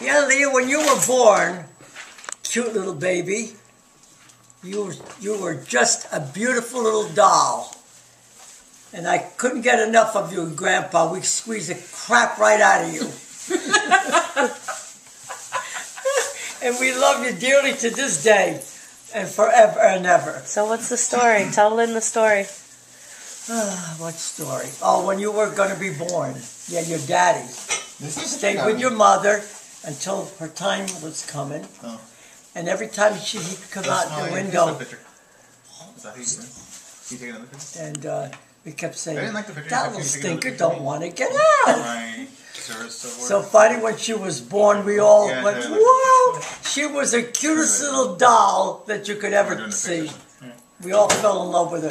Yeah, Leah, when you were born, cute little baby, you were, you were just a beautiful little doll. And I couldn't get enough of you Grandpa. We squeezed the crap right out of you. and we love you dearly to this day and forever and ever. So what's the story? Tell Lynn the story. Ah, what story? Oh, when you were going to be born. Yeah, your daddy This is stayed with your mother until her time was coming. Oh. And every time she he'd come That's out the window, the picture. Is that who you doing? You taking another picture? and uh, we kept saying, like "That little you take another stinker don't want to get out." So finally, when she was born, we all Yeah, went, "Wow!" She was the cutest little doll that you could ever see. We all fell in love with her.